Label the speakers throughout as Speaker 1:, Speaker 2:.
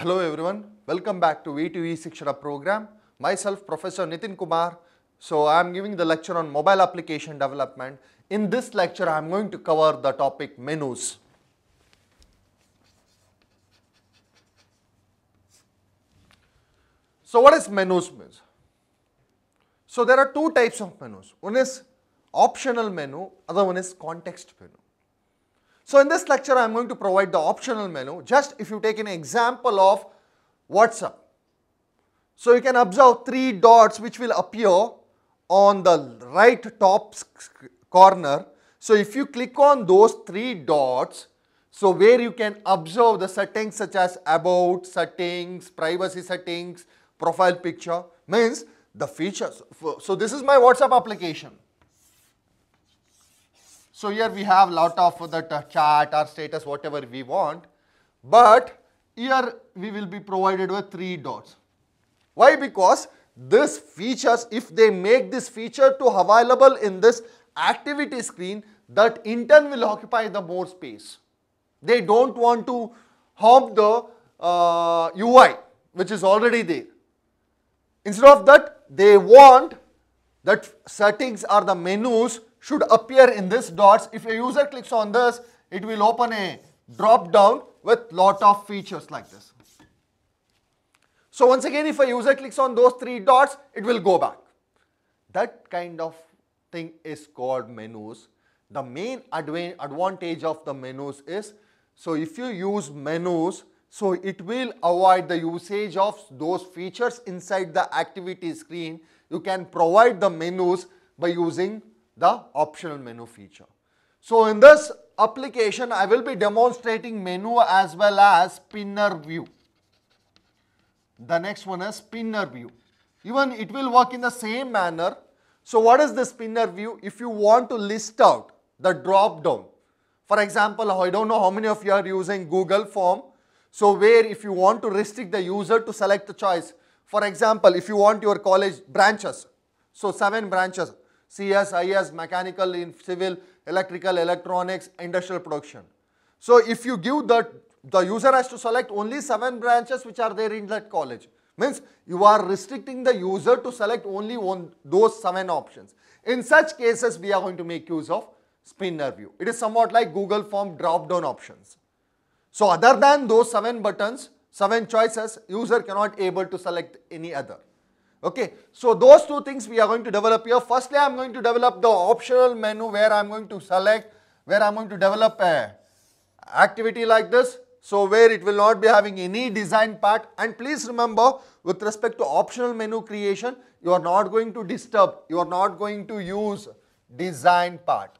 Speaker 1: Hello everyone, welcome back to VTU e-Shikshana program. Myself Professor Nitin Kumar. So I am giving the lecture on mobile application development. In this lecture I am going to cover the topic menus. So what is menus means? So there are two types of menus. One is optional menu, other one is context menu. So in this lecture, I am going to provide the optional menu. Just if you take an example of WhatsApp. So you can observe three dots which will appear on the right top corner. So if you click on those three dots, so where you can observe the settings such as about, settings, privacy settings, profile picture, means the features. So this is my WhatsApp application. So here we have lot of that chat or status whatever we want but here we will be provided with three dots. Why? Because this features if they make this feature to available in this activity screen that in turn will occupy the more space. They don't want to harm the uh, UI which is already there. Instead of that they want that settings or the menus should appear in this dots. If a user clicks on this, it will open a drop down with lot of features like this. So once again, if a user clicks on those three dots, it will go back. That kind of thing is called menus. The main adva advantage of the menus is, so if you use menus, so it will avoid the usage of those features inside the activity screen. You can provide the menus by using the optional menu feature. So in this application, I will be demonstrating menu as well as spinner view. The next one is spinner view. Even it will work in the same manner. So what is the spinner view? If you want to list out the drop down, for example, I don't know how many of you are using Google form. So where if you want to restrict the user to select the choice, for example, if you want your college branches, so seven branches, CS, IS, mechanical, in civil, electrical, electronics, industrial production. So if you give that, the user has to select only seven branches which are there in that college. Means you are restricting the user to select only one, those seven options. In such cases, we are going to make use of spinner view. It is somewhat like Google form drop down options. So other than those seven buttons, seven choices, user cannot able to select any other. Okay, so those two things we are going to develop here. Firstly, I am going to develop the optional menu where I am going to select, where I am going to develop a activity like this. So where it will not be having any design part and please remember with respect to optional menu creation, you are not going to disturb, you are not going to use design part.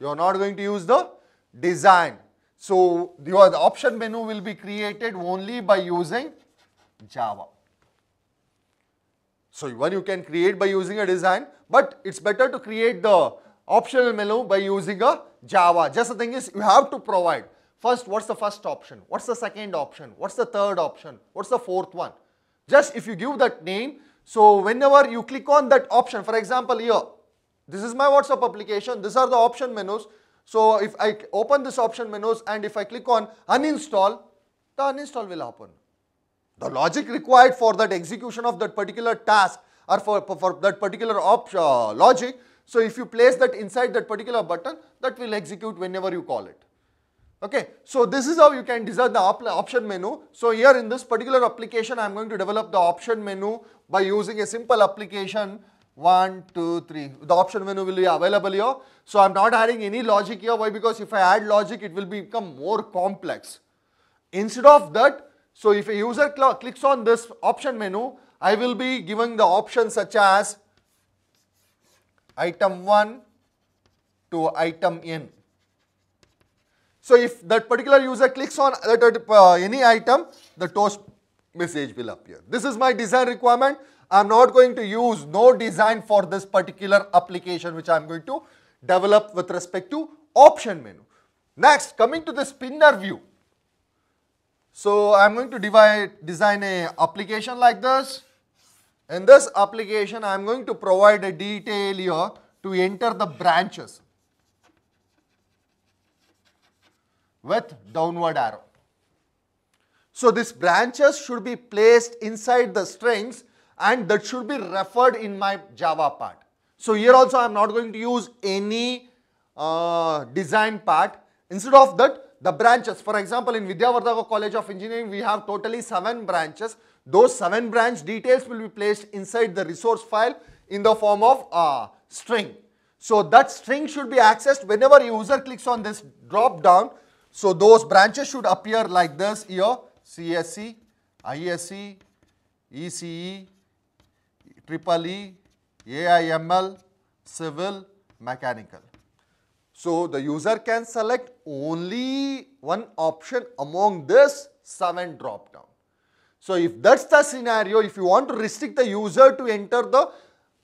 Speaker 1: You are not going to use the design. So your option menu will be created only by using Java. So one you can create by using a design, but it's better to create the optional menu by using a Java. Just the thing is you have to provide first what's the first option, what's the second option, what's the third option, what's the fourth one. Just if you give that name, so whenever you click on that option, for example here, this is my WhatsApp application, these are the option menus. So if I open this option menus and if I click on uninstall, the uninstall will happen. The logic required for that execution of that particular task or for, for that particular op, uh, logic. So if you place that inside that particular button, that will execute whenever you call it. Okay, so this is how you can design the op option menu. So here in this particular application, I am going to develop the option menu by using a simple application. One, two, three. The option menu will be available here. So I am not adding any logic here. Why? Because if I add logic, it will become more complex. Instead of that, so if a user cl clicks on this option menu, I will be giving the options such as item 1 to item n. So if that particular user clicks on that, uh, any item, the toast message will appear. This is my design requirement. I am not going to use no design for this particular application which I am going to develop with respect to option menu. Next, coming to the spinner view. So I'm going to divide, design a application like this. In this application, I'm going to provide a detail here to enter the branches with downward arrow. So these branches should be placed inside the strings and that should be referred in my Java part. So here also I am not going to use any uh, design part. Instead of that, the branches, for example, in Vidyavardhaka College of Engineering, we have totally seven branches. Those seven branch details will be placed inside the resource file in the form of uh, string. So that string should be accessed whenever user clicks on this drop down. So those branches should appear like this here, CSE, ISE, ECE, Triple E, AIML, Civil, Mechanical. So the user can select only one option among this seven drop down. So if that's the scenario, if you want to restrict the user to enter the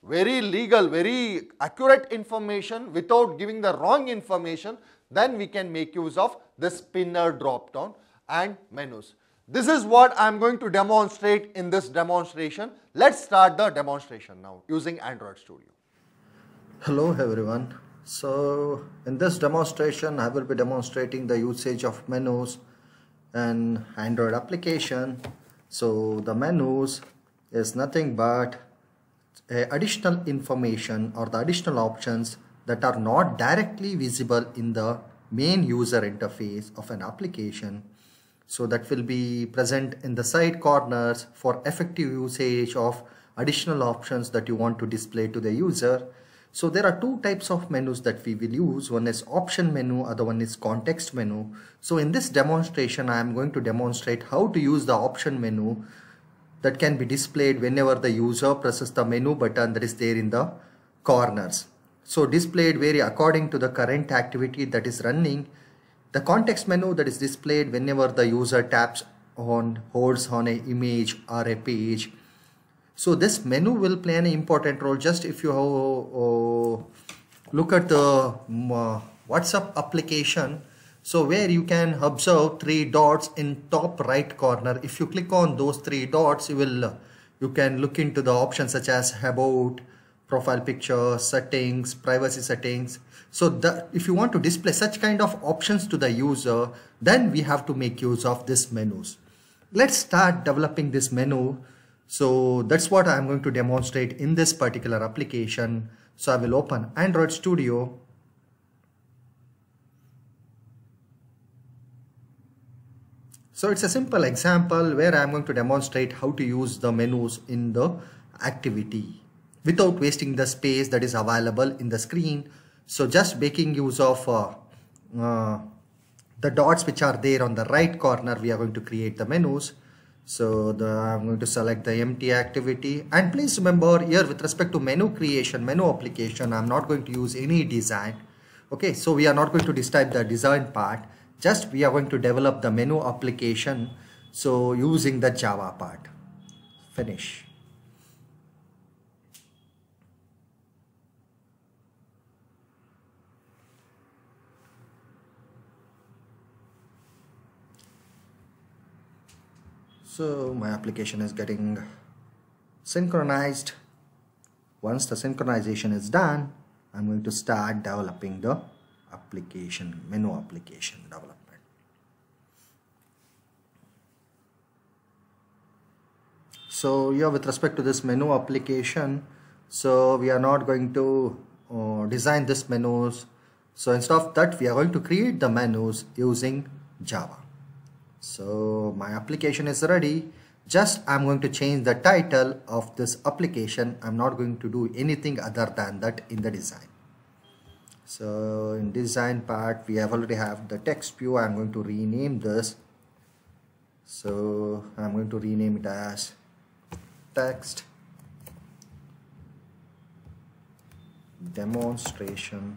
Speaker 1: very legal, very accurate information without giving the wrong information, then we can make use of the spinner drop down and menus. This is what I am going to demonstrate in this demonstration. Let's start the demonstration now using Android Studio.
Speaker 2: Hello everyone. So in this demonstration I will be demonstrating the usage of menus in Android application. So the menus is nothing but additional information or the additional options that are not directly visible in the main user interface of an application. So that will be present in the side corners for effective usage of additional options that you want to display to the user. So there are two types of menus that we will use. One is option menu, other one is context menu. So in this demonstration, I am going to demonstrate how to use the option menu that can be displayed whenever the user presses the menu button that is there in the corners. So displayed vary according to the current activity that is running. The context menu that is displayed whenever the user taps on holds on a image or a page. So this menu will play an important role just if you have, uh, look at the uh, WhatsApp application so where you can observe three dots in top right corner. If you click on those three dots, you will you can look into the options such as about, profile picture, settings, privacy settings. So the, if you want to display such kind of options to the user, then we have to make use of this menus. Let's start developing this menu. So that's what I'm going to demonstrate in this particular application. So I will open Android Studio So it's a simple example where I'm going to demonstrate how to use the menus in the activity without wasting the space that is available in the screen. So just making use of uh, uh, the dots which are there on the right corner, we are going to create the menus. So the, I'm going to select the empty activity. And please remember here with respect to menu creation, menu application, I'm not going to use any design. Okay, so we are not going to describe the design part. Just we are going to develop the menu application. So using the java part. Finish so my application is getting synchronized. Once the synchronization is done I'm going to start developing the application menu application development. So yeah with respect to this menu application so we are not going to uh, design this menus. So instead of that we are going to create the menus using java so my application is ready. Just I'm going to change the title of this application. I'm not going to do anything other than that in the design. So in design part we have already have the text view. I'm going to rename this. So I'm going to rename it as text demonstration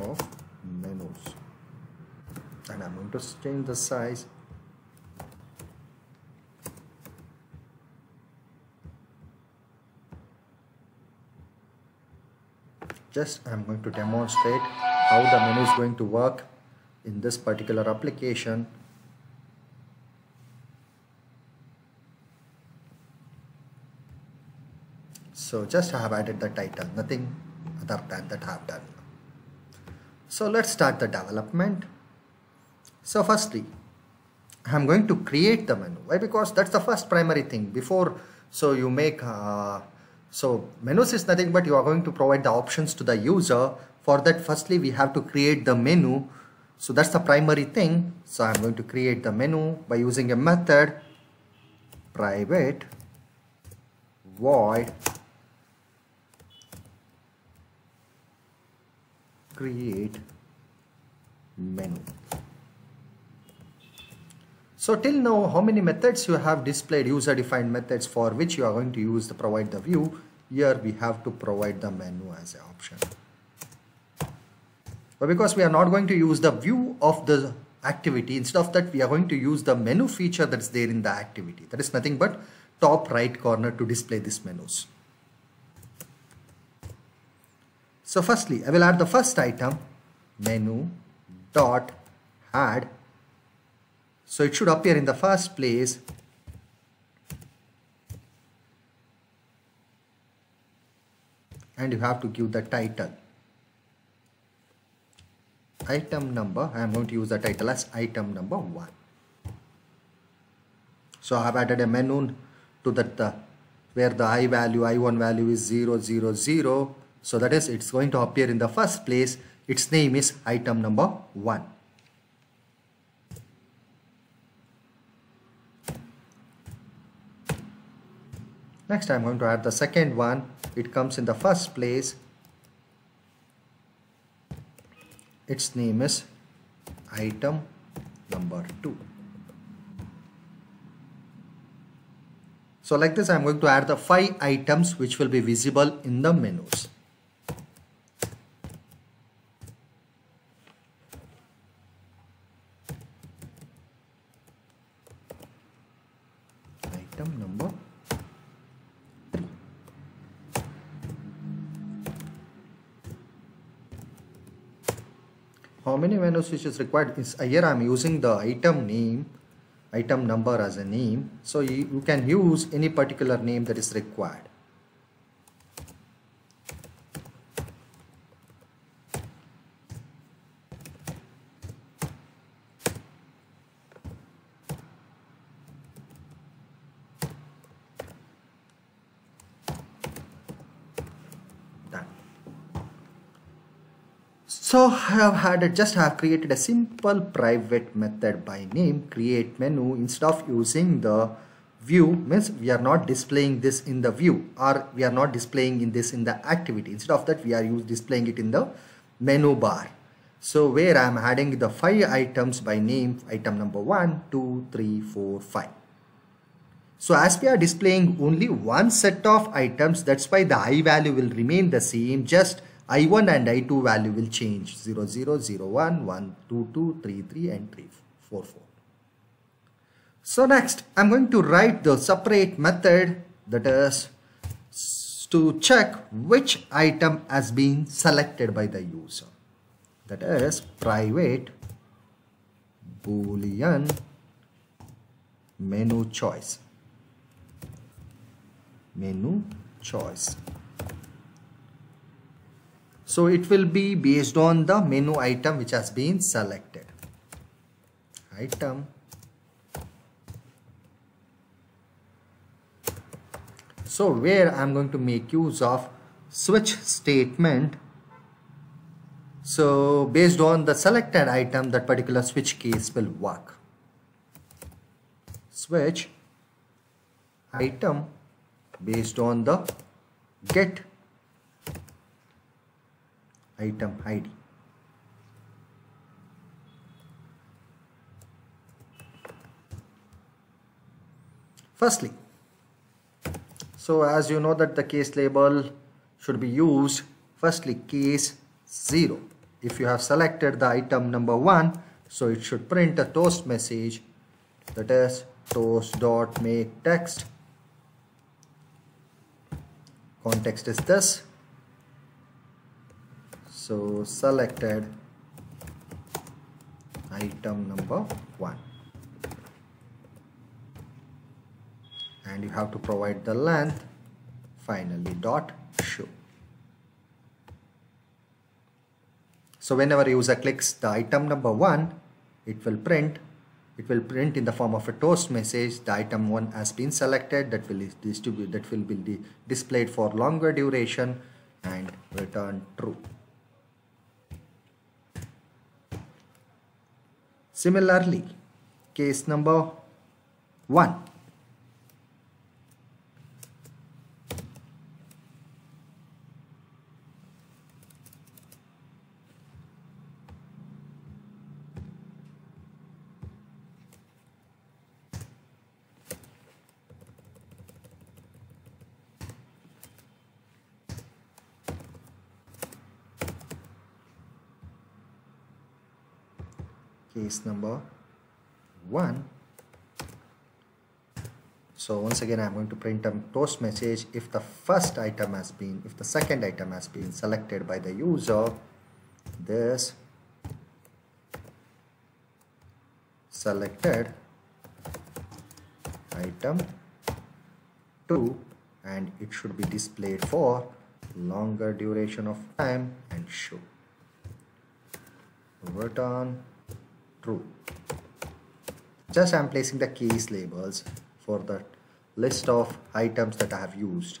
Speaker 2: of and I'm going to change the size. Just I'm going to demonstrate how the menu is going to work in this particular application. So just I have added the title. Nothing other than that I have done so let's start the development So firstly, I'm going to create the menu. Why? Because that's the first primary thing. Before, so you make, uh, so menus is nothing but you are going to provide the options to the user. For that, firstly, we have to create the menu. So that's the primary thing. So I'm going to create the menu by using a method private void create menu. So till now, how many methods you have displayed user defined methods for which you are going to use to provide the view. Here we have to provide the menu as an option. But because we are not going to use the view of the activity, instead of that we are going to use the menu feature that's there in the activity. That is nothing but top right corner to display these menus. So firstly, I will add the first item menu dot add so it should appear in the first place and you have to give the title. Item number, I am going to use the title as item number 1. So I have added a menu to that uh, where the i value, i1 value is 0, 0, 0. So that is it's going to appear in the first place. Its name is item number 1. Next I'm going to add the second one. It comes in the first place. Its name is item number 2. So like this I'm going to add the 5 items which will be visible in the menus. Many menus which is required is here I'm using the item name item number as a name. So you, you can use any particular name that is required done so I have had just have created a simple private method by name create menu. Instead of using the view means we are not displaying this in the view or we are not displaying in this in the activity. Instead of that we are use, displaying it in the menu bar. So where I am adding the five items by name item number one two three four five. So as we are displaying only one set of items that's why the i value will remain the same just i1 and i2 value will change. 0 0 0 1 1 2 2 3 3 and 3 4 4 so next i'm going to write the separate method that is to check which item has been selected by the user. That is private boolean menu choice. Menu choice so it will be based on the menu item which has been selected. Item. So where I am going to make use of switch statement. So based on the selected item that particular switch case will work. Switch item based on the get item ID. Firstly, so as you know that the case label should be used, firstly case 0. If you have selected the item number 1, so it should print a toast message that is toast dot make text context is this so selected item number 1 and you have to provide the length finally dot show. So whenever user clicks the item number 1 it will print it will print in the form of a toast message the item 1 has been selected that will distribute that will be displayed for longer duration and return true similarly case number 1 case number 1 so once again I'm going to print a toast message. If the first item has been if the second item has been selected by the user this selected item 2 and it should be displayed for longer duration of time and show. Return true. Just I'm placing the case labels for the list of items that I have used.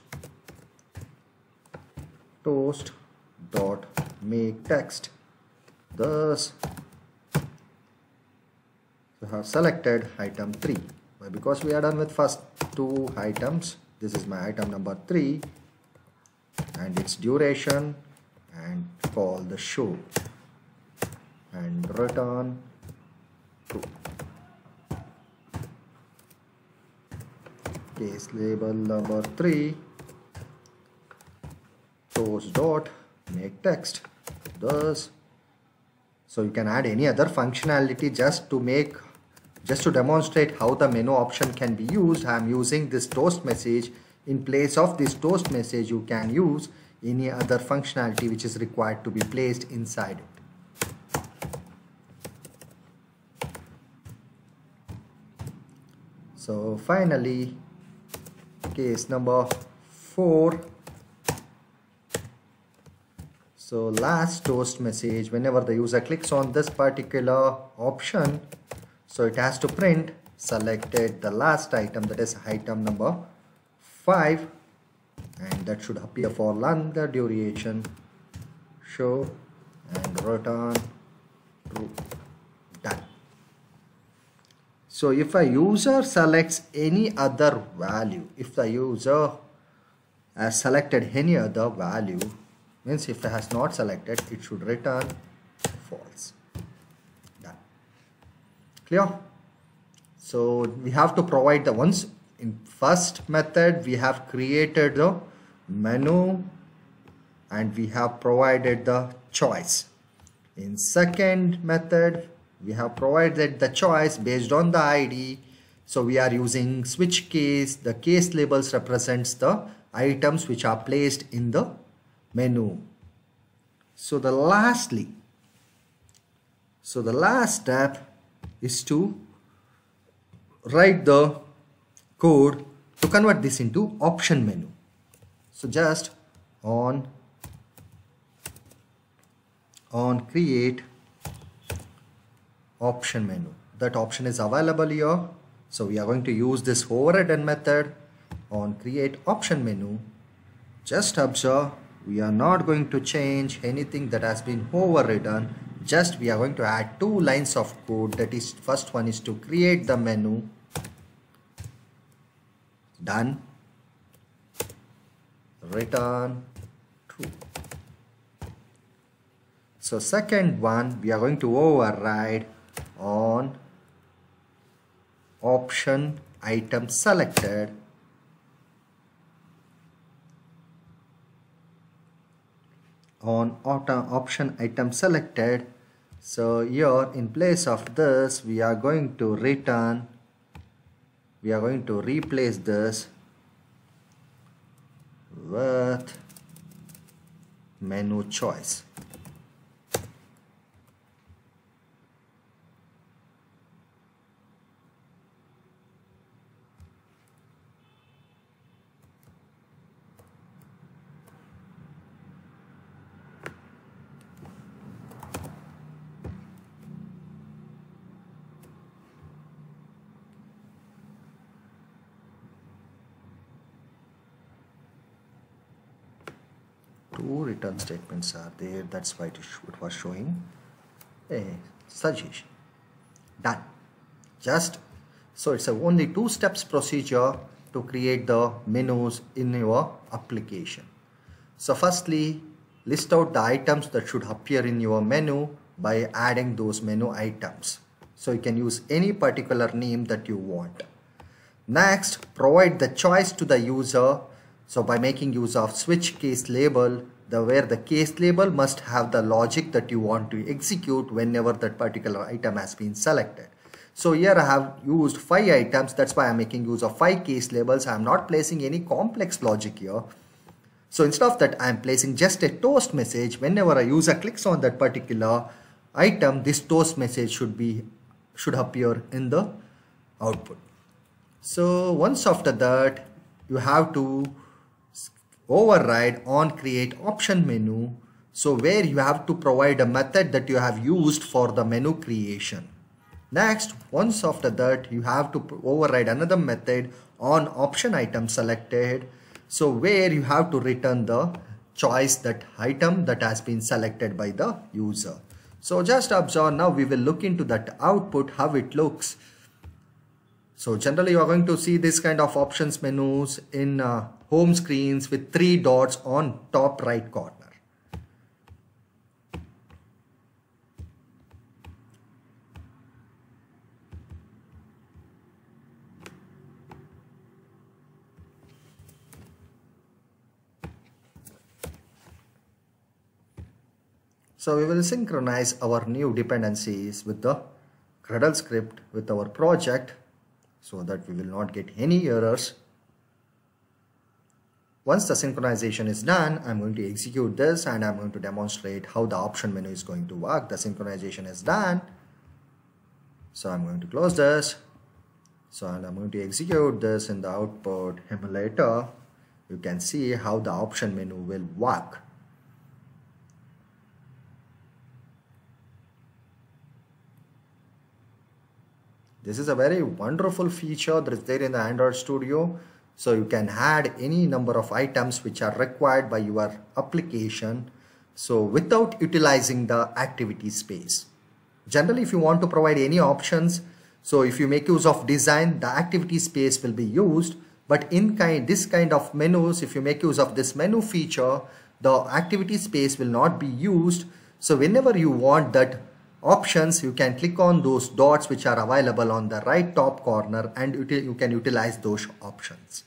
Speaker 2: Toast dot make text. Thus, I have selected item 3. But because we are done with first two items, this is my item number 3 and its duration and call the show and return case label number 3 toast dot make text. Thus so you can add any other functionality just to make just to demonstrate how the menu option can be used. I am using this toast message. In place of this toast message you can use any other functionality which is required to be placed inside it. So finally case number 4 so last toast message whenever the user clicks on this particular option so it has to print selected the last item that is item number 5 and that should appear for longer duration show and return true so if a user selects any other value, if the user has selected any other value, means if it has not selected, it should return false. Done. Clear? So we have to provide the ones in first method we have created the menu and we have provided the choice. In second method we have provided the choice based on the ID so we are using switch case. The case labels represents the items which are placed in the menu. So the lastly so the last step is to write the code to convert this into option menu. So just on on create option menu. That option is available here. So we are going to use this overridden method on create option menu. Just observe we are not going to change anything that has been overridden. Just we are going to add two lines of code. That is first one is to create the menu. Done. Return true. So second one we are going to override on option item selected. On option item selected. So here in place of this we are going to return we are going to replace this with menu choice two return statements are there. That's why it, was showing a suggestion. Done. Just so it's a only two steps procedure to create the menus in your application. So firstly list out the items that should appear in your menu by adding those menu items. So you can use any particular name that you want. Next provide the choice to the user so by making use of switch case label, the where the case label must have the logic that you want to execute whenever that particular item has been selected. So here I have used five items. That's why I'm making use of five case labels. I'm not placing any complex logic here. So instead of that, I'm placing just a toast message. Whenever a user clicks on that particular item, this toast message should be should appear in the output. So once after that, you have to override on create option menu. So where you have to provide a method that you have used for the menu creation. Next once after that you have to override another method on option item selected. So where you have to return the choice that item that has been selected by the user. So just observe now we will look into that output how it looks. So generally you are going to see this kind of options menus in uh, home screens with three dots on top right corner. So we will synchronize our new dependencies with the Gradle script with our project so that we will not get any errors once the synchronization is done, I'm going to execute this and I'm going to demonstrate how the option menu is going to work. The synchronization is done. So I'm going to close this. So and I'm going to execute this in the output emulator. You can see how the option menu will work. This is a very wonderful feature that is there in the Android Studio. So you can add any number of items which are required by your application. So without utilizing the activity space. Generally, if you want to provide any options, so if you make use of design, the activity space will be used. But in kind, this kind of menus, if you make use of this menu feature, the activity space will not be used. So whenever you want that options, you can click on those dots which are available on the right top corner and you can utilize those options.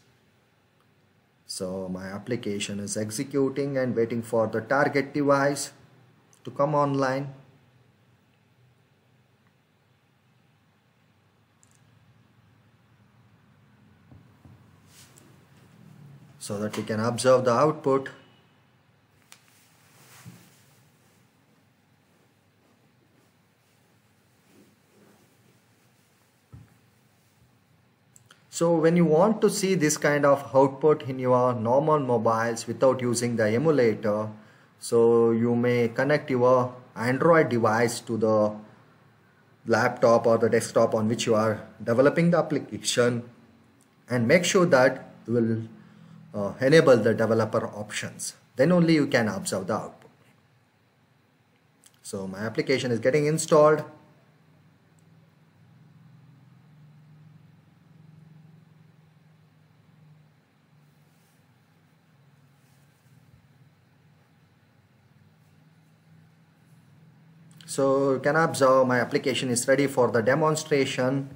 Speaker 2: So my application is executing and waiting for the target device to come online. So that we can observe the output So when you want to see this kind of output in your normal mobiles without using the emulator, so you may connect your Android device to the laptop or the desktop on which you are developing the application and make sure that you will uh, enable the developer options. Then only you can observe the output. So my application is getting installed. So you can observe my application is ready for the demonstration.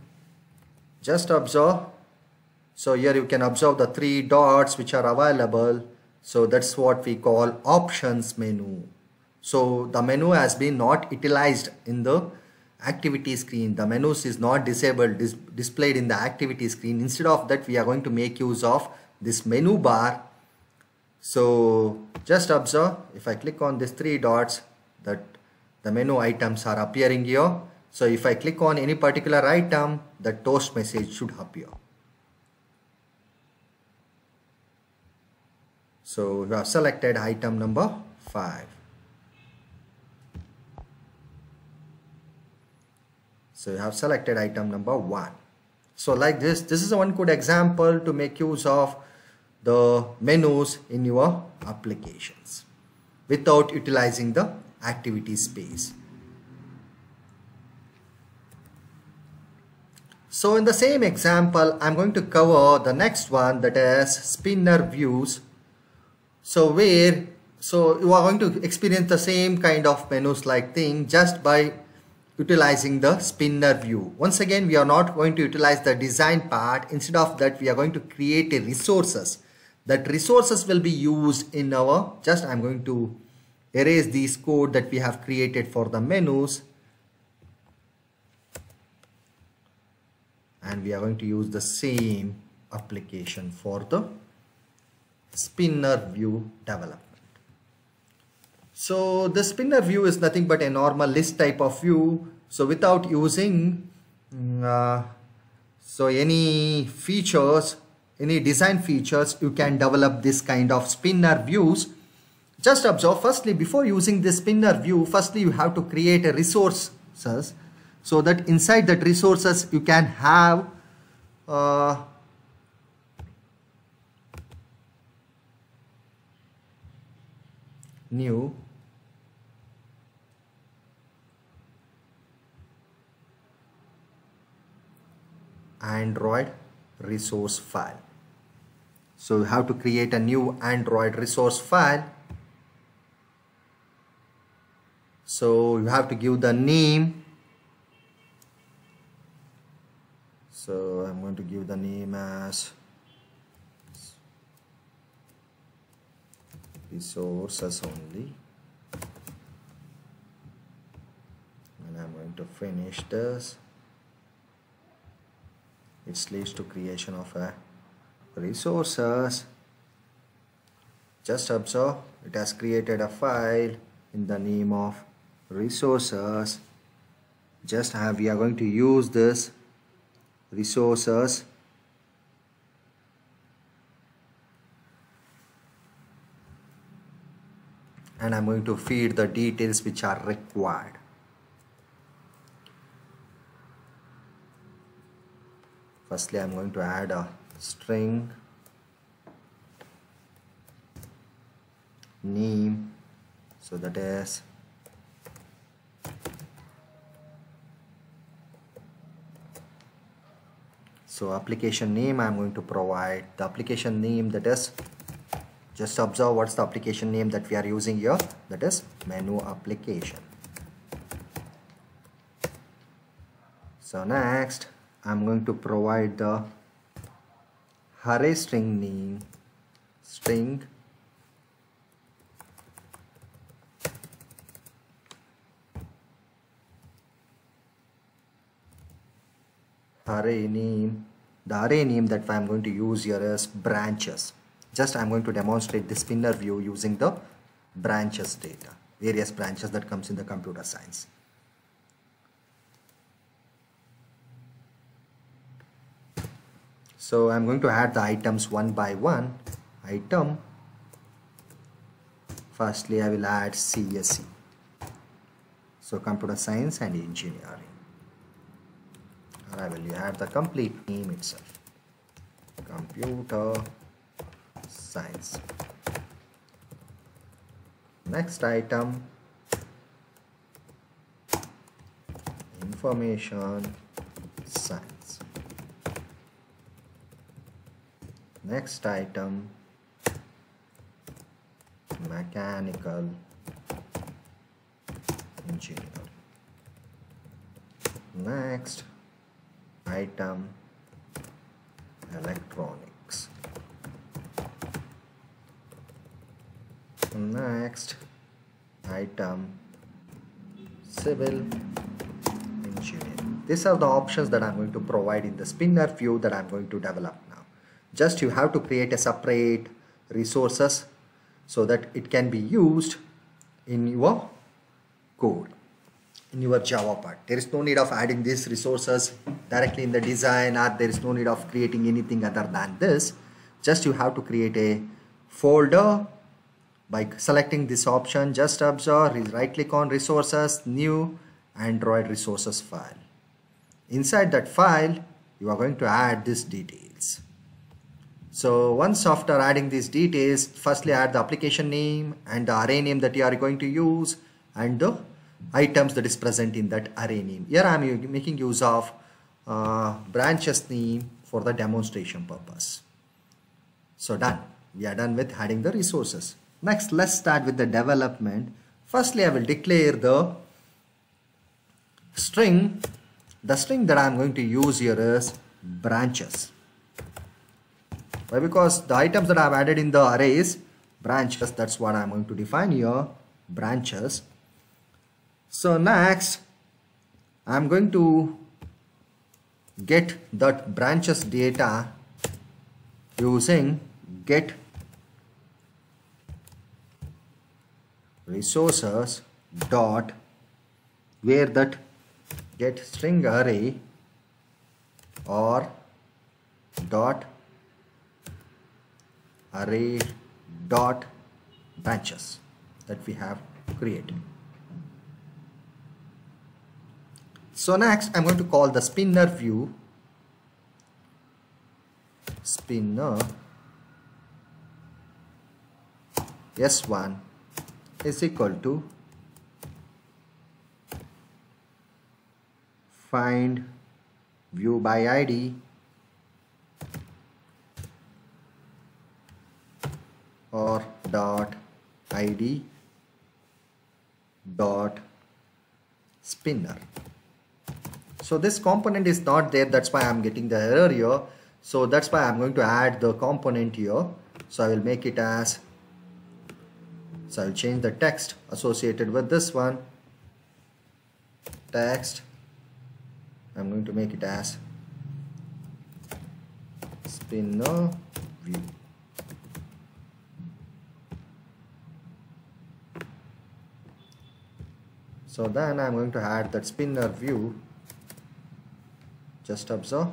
Speaker 2: Just observe. So here you can observe the three dots which are available. So that's what we call options menu. So the menu has been not utilized in the activity screen. The menus is not disabled, dis displayed in the activity screen. Instead of that, we are going to make use of this menu bar. So just observe, if I click on these three dots, that the menu items are appearing here. So if I click on any particular item, the toast message should appear. So we have selected item number 5. So you have selected item number 1. So like this, this is one good example to make use of the menus in your applications. Without utilizing the activity space. So in the same example, I'm going to cover the next one that is spinner views. So where, so you are going to experience the same kind of menus like thing just by utilizing the spinner view. Once again, we are not going to utilize the design part. Instead of that, we are going to create a resources. That resources will be used in our, just I'm going to erase this code that we have created for the menus and we are going to use the same application for the spinner view development. So the spinner view is nothing but a normal list type of view. So without using mm, uh, so any features, any design features, you can develop this kind of spinner views. Just observe firstly before using this spinner view, firstly you have to create a resources so that inside that resources you can have uh, new Android resource file. So you have to create a new Android resource file. So you have to give the name. So I'm going to give the name as resources only. And I'm going to finish this. It leads to creation of a resources. Just observe it has created a file in the name of resources. Just have we are going to use this resources. And I'm going to feed the details which are required. Firstly, I'm going to add a string. Name. So that is so application name I'm going to provide the application name that is just observe what's the application name that we are using here that is menu application. So next I'm going to provide the array string name string array name the array name that I'm going to use here is branches. Just I'm going to demonstrate the spinner view using the branches data various branches that comes in the computer science. So I'm going to add the items one by one. Item firstly I will add CSE so computer science and engineering I will add the complete name itself. Computer science. Next item. Information science. Next item. Mechanical engineering next item electronics. Next item civil engineering. These are the options that I'm going to provide in the spinner view that I'm going to develop now. Just you have to create a separate resources so that it can be used in your code in your Java part. There is no need of adding these resources directly in the design or there is no need of creating anything other than this. Just you have to create a folder by selecting this option. Just observe, right click on resources, new Android resources file. Inside that file, you are going to add these details. So once after adding these details, firstly add the application name and the array name that you are going to use and the items that is present in that array name. Here I am making use of uh, branches name for the demonstration purpose. So done. We are done with adding the resources. Next, let's start with the development. Firstly, I will declare the string. The string that I am going to use here is branches. Why? Because the items that I have added in the array is branches. That's what I'm going to define here. Branches. So next, I'm going to get that branches data using get resources dot where that get string array R dot array dot branches that we have created. So next I'm going to call the spinner view. Spinner. S1 is equal to find view by id R dot id dot spinner so this component is not there that's why I'm getting the error here. So that's why I'm going to add the component here. So I will make it as so I'll change the text associated with this one. Text. I'm going to make it as spinner view. So then I'm going to add that spinner view just observe.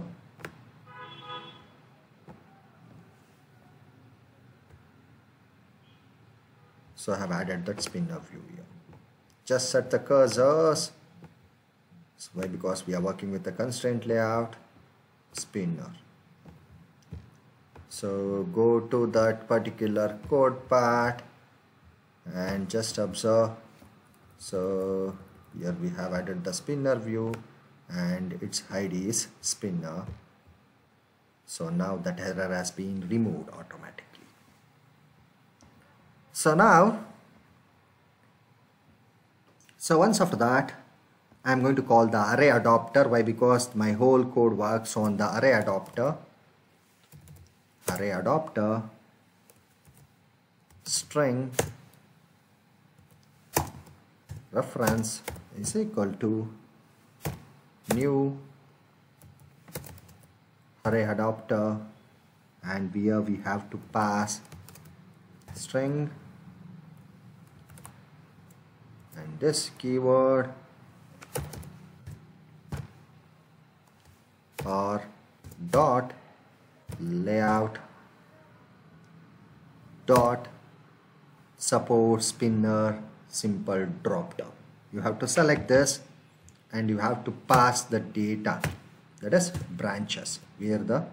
Speaker 2: So I have added that spinner view here. Just set the cursors. So why? Because we are working with the constraint layout. Spinner. So go to that particular code part and just observe. So here we have added the spinner view and its ID is spinner. So now that error has been removed automatically. So now so once after that I'm going to call the array adapter. Why? Because my whole code works on the array adapter. Array adopter string reference is equal to new array adapter uh, and here we have to pass string. And this keyword R dot layout dot support spinner simple drop down. You have to select this and you have to pass the data. That is branches where the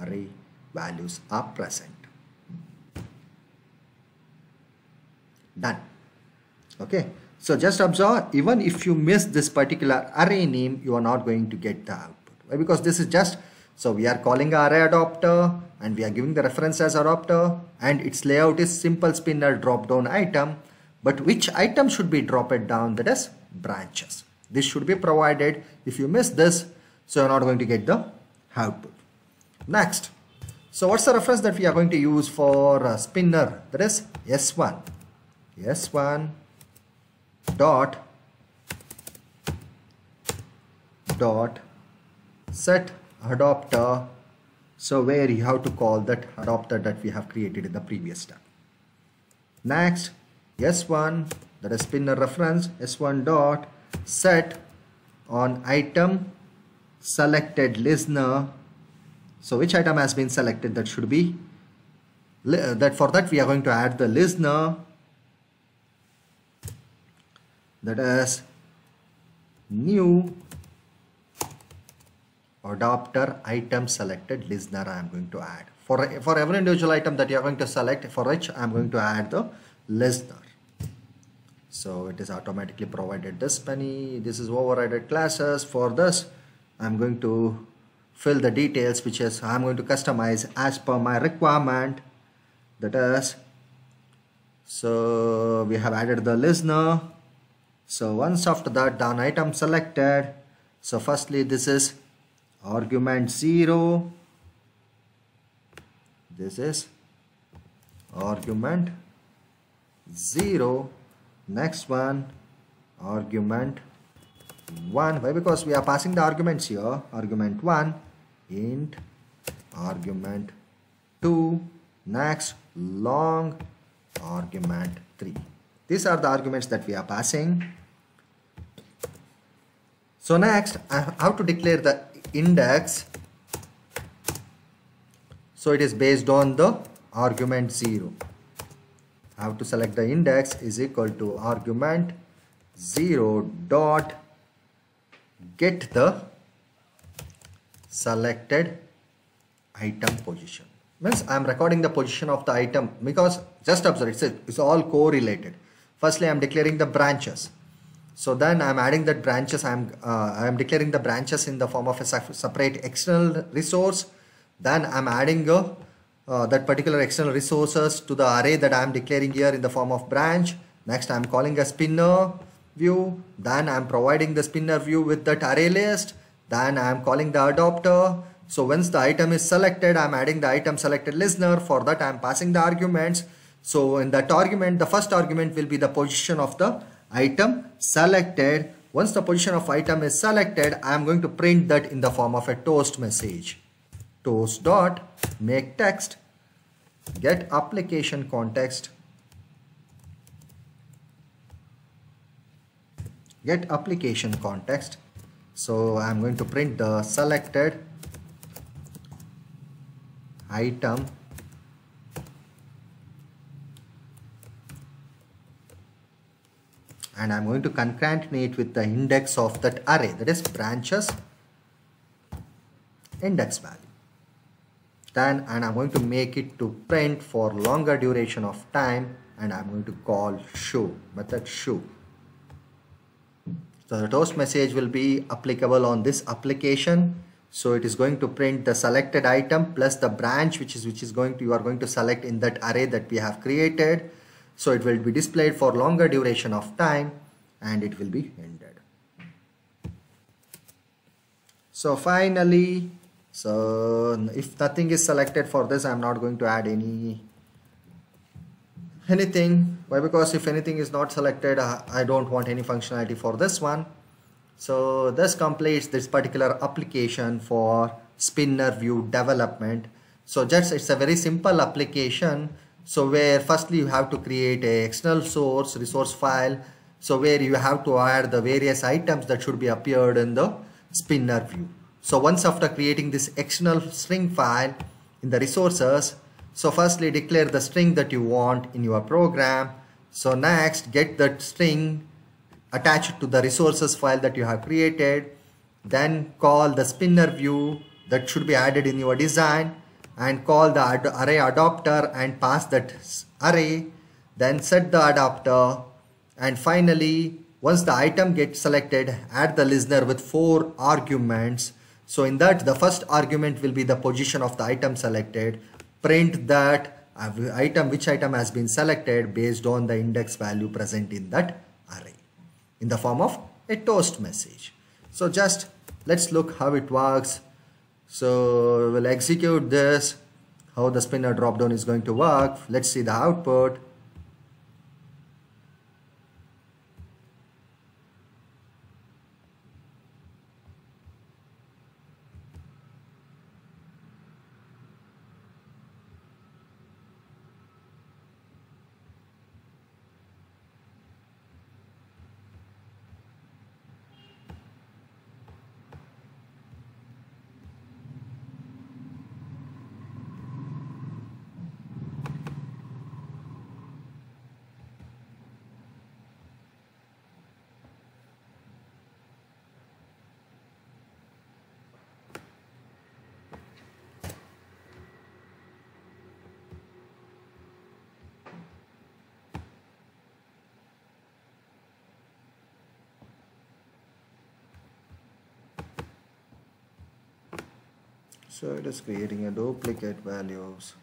Speaker 2: array values are present. Done. Okay. So just observe even if you miss this particular array name you are not going to get the output. Why? because this is just so we are calling array adapter and we are giving the reference as adapter and its layout is simple spinner drop down item but which item should be dropped down? That is branches this should be provided. If you miss this, so you're not going to get the output. Next. So what's the reference that we are going to use for uh, spinner? That is S1. S1 dot dot set adapter so where you have to call that adapter that we have created in the previous step next s1 that is spinner reference s1 dot set on item selected listener so which item has been selected that should be uh, that for that we are going to add the listener that is new adapter item selected listener I am going to add. For, for every individual item that you are going to select for which I am going to add the listener. So it is automatically provided this many. This is overridden classes. For this, I'm going to fill the details which is I'm going to customize as per my requirement. That is, so we have added the listener. So once after that, down item selected. So firstly, this is argument 0. This is argument 0 next one argument 1 why? Because we are passing the arguments here. Argument 1 int argument 2 next long argument 3 these are the arguments that we are passing. So next uh, I have to declare the index? So it is based on the argument 0 I have to select the index is equal to argument 0 dot get the selected item position. Means I am recording the position of the item because just observe it's, it's all correlated. Firstly I am declaring the branches. So then I am adding that branches I am uh, I am declaring the branches in the form of a separate external resource. Then I am adding a uh, that particular external resources to the array that I am declaring here in the form of branch. Next I am calling a spinner view. Then I am providing the spinner view with that array list. Then I am calling the adapter. So once the item is selected, I am adding the item selected listener. For that I am passing the arguments. So in that argument, the first argument will be the position of the item selected. Once the position of item is selected, I am going to print that in the form of a toast message toast dot make text get application context get application context. So I'm going to print the selected item. And I'm going to concatenate with the index of that array that is branches index value then and I'm going to make it to print for longer duration of time and I'm going to call show method show so the toast message will be applicable on this application. So it is going to print the selected item plus the branch which is which is going to you are going to select in that array that we have created. So it will be displayed for longer duration of time and it will be ended so finally so if nothing is selected for this I'm not going to add any anything. Why? Because if anything is not selected I don't want any functionality for this one. So this completes this particular application for spinner view development. So just it's a very simple application. So where firstly you have to create a external source resource file. So where you have to add the various items that should be appeared in the spinner view so once after creating this external string file in the resources, so firstly declare the string that you want in your program. So next get that string attached to the resources file that you have created. Then call the spinner view that should be added in your design and call the ad array adapter and pass that array. Then set the adapter and finally once the item gets selected add the listener with four arguments so in that the first argument will be the position of the item selected. Print that item which item has been selected based on the index value present in that array in the form of a toast message. So just let's look how it works. So we'll execute this how the spinner dropdown is going to work. Let's see the output. So it is creating a duplicate values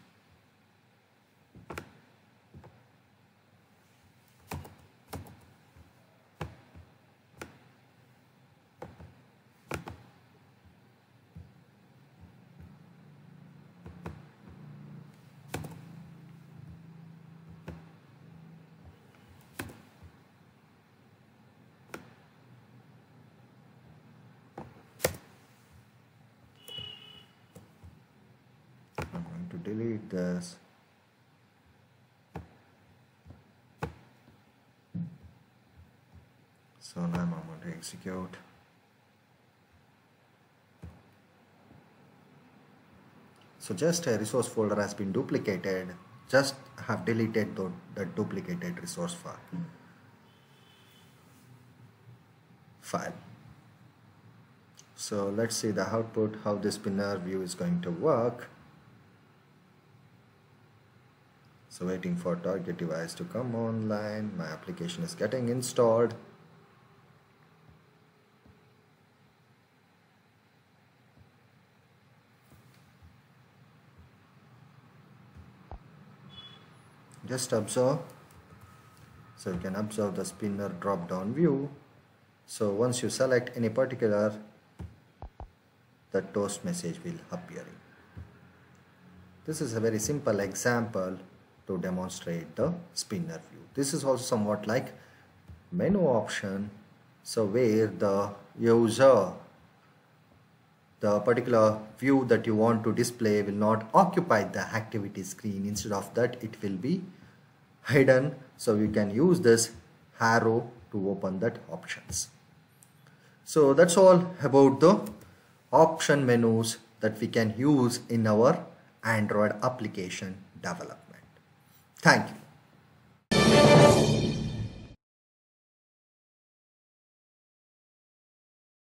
Speaker 2: I'm going this so now I'm going to execute. So just a resource folder has been duplicated. Just have deleted the, the duplicated resource file. File. So let's see the output how the spinner view is going to work so waiting for target device to come online. My application is getting installed. Just observe. So you can observe the spinner drop down view. So once you select any particular the toast message will appear. This is a very simple example to demonstrate the spinner view. This is also somewhat like menu option. So where the user the particular view that you want to display will not occupy the activity screen. Instead of that it will be hidden. So you can use this arrow to open that options. So that's all about the option menus that we can use in our android application development thank you